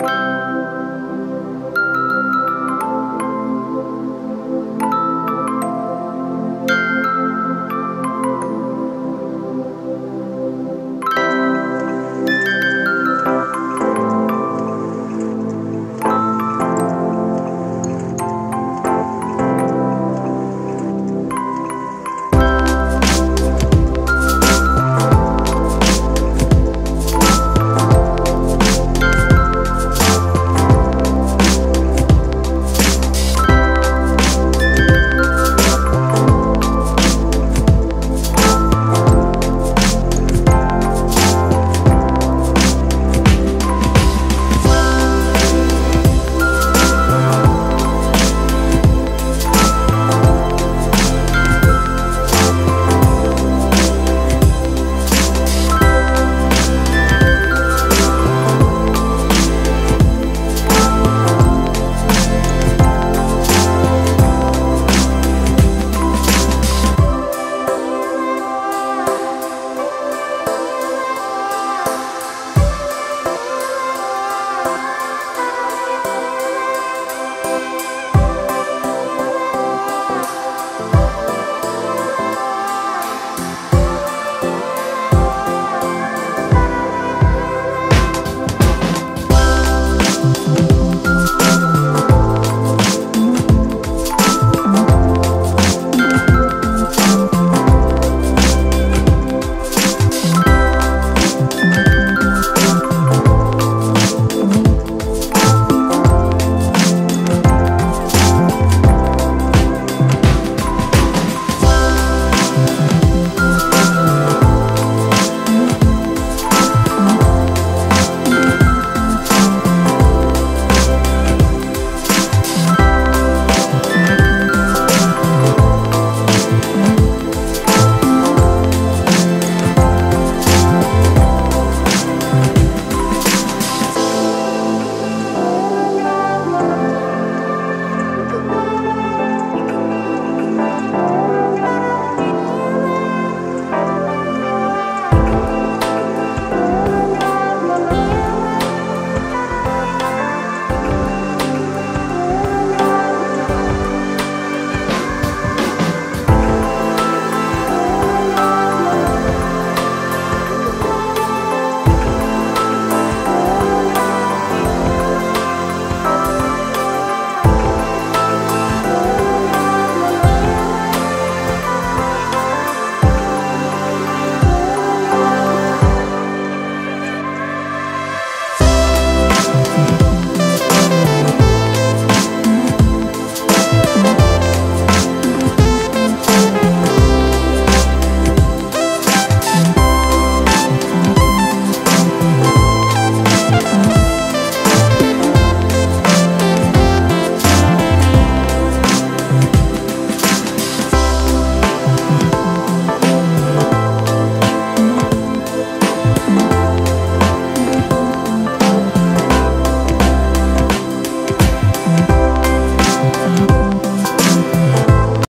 you